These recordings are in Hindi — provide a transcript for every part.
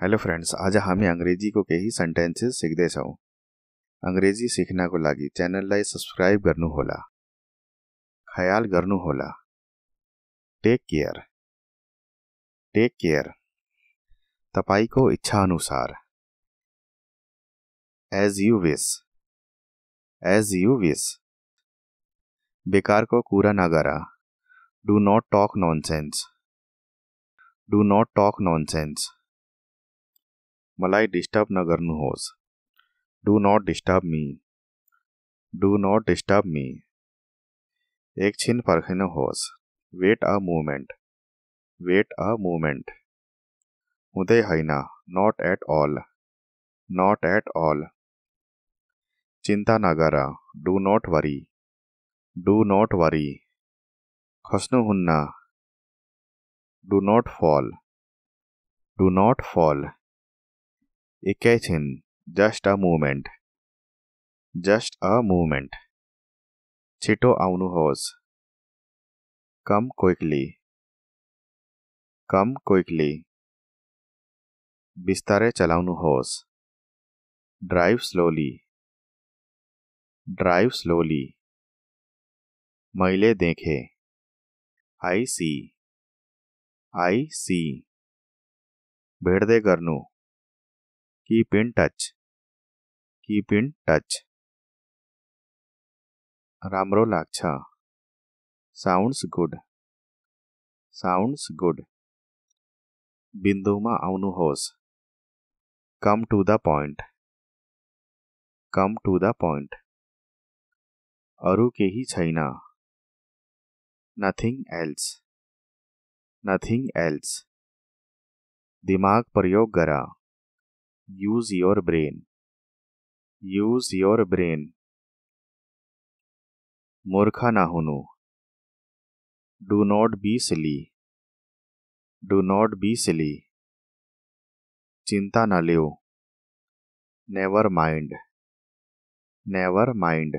हेलो फ्रेंड्स आज हामी अङ्ग्रेजीको केही सिक्दैछौँ अङ्ग्रेजी सिक्नको लागि च्यानललाई सब्सक्राइब गर्नुहोला ख्याल गर्नुहोला टेक केयर टेक केयर तपाईँको इच्छाअनुसार एज यु विस एज यु विस बेकार बेकारको कुरा नगर डु नट टक नॉनसेंस डु नट टक नॉनसेंस मलाई डिस्टर्ब न गर्नुहोस् do not disturb me do not disturb me एकछिन पर्खिनुहोस् wait a moment wait a moment हुँदै होइन not at all not at all चिन्ता नगर do not worry do not worry खस्नुहुन्न do not fall do not fall एकैछिन just a moment just a moment छिटो आउनुहोस् कम क्विकली कम क्विकली बिस्तारै चलाउनुहोस् ड्राइभ स्लोली ड्राइभ स्लोली मैले देखे आई सी आई सी भेट्दै गर्नु keep in touch keep in touch राम्रो लाग्छ साउन्ड्स गुड साउन्ड्स गुड बिन्दुमा आउनुहोस् come to the point come to the point अरू केही छैन। नथिङ एल्स नथिंग एल्स दिमाग प्रयोग करा। Use your brain use your brain मूर्खा ना हुनु। Do not be silly do not be silly चिंता न लियो नेवर माइंड नेवर माइंड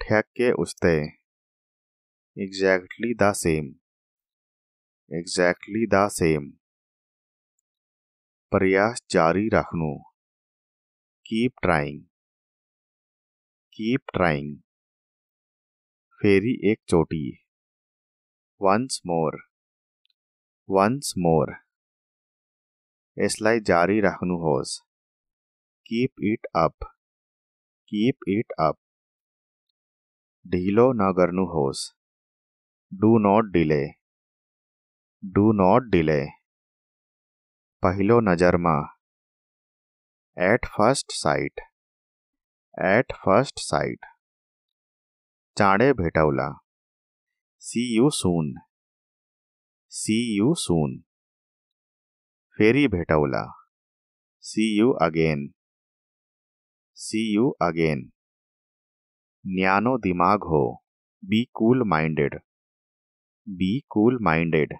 ठेक के उस्ते। एग्जैक्टली द सेम प्रयास जारी रखनु। कीप ट्राइंग कीप ट्राइंग फेरी एक चोटी। वंस मोर वंस मोर यसलाई जारी राख्नुहोस् keep it up keep it up ढिलो नगर्नुहोस् do not delay do not delay पहिलो नजरमा at first sight at first sight चाँडै भेटौला see you soon see you soon फेरि भेटौला see you again see you again न्यानो दिमाग हो। Be cool minded be cool minded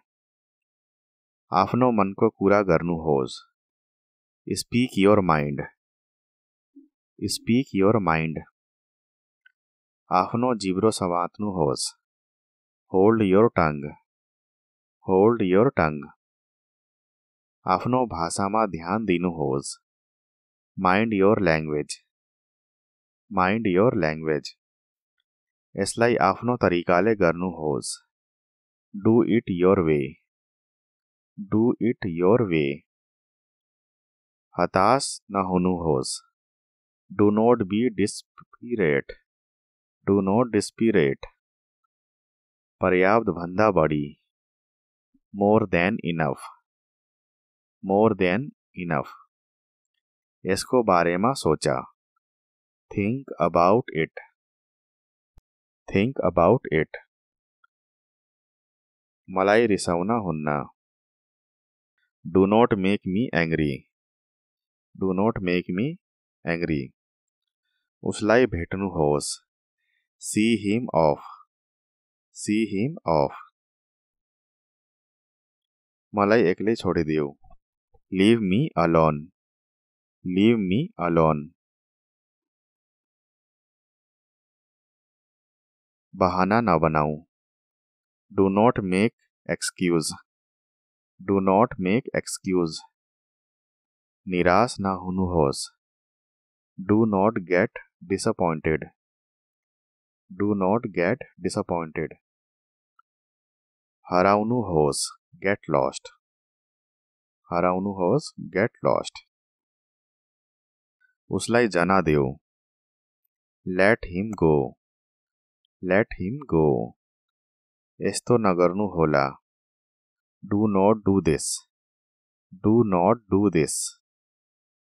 आफ्नो मनको कुरा गर्नुहोस् speak your mind speak your mind आफ्नो जिब्रो समात्नुहोस् hold your tongue hold your tongue आफ्नो भाषामा ध्यान दिनुहोस् mind your language mind your language यसलाई आफ्नो तरिकाले गर्नुहोस् do it your way. Do it your way हताश न होनु होस do not be desperate do not desperate पर्याप्त भन्दा बड़ी। More than enough more than enough इसको बारे में सोचा। Think about it think about it मलाई रिसाउन हुन्न। Do not make me angry. Do not make me angry. उसलाई भेट्नुहोस् see him off see him off मलाई एक्लै छोडिदेऊ leave me alone leave me alone बहाना न बनाऊ do not make excuse do not make excuse निराश ना हुनुहोस् do not get disappointed do not get disappointed हराउनु होस गेट लॉस्ट हराउनु होस गेट लॉस्ट उसलाई जाना देऊ let him go let him go यस्तो नगर्नुहोला do not do this do not do this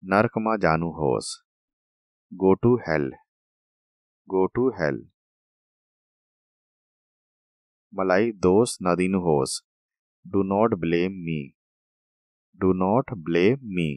नर्क मा जानू होस go to hell go to hell मलाई दोष नदीनु होस do not blame me do not blame me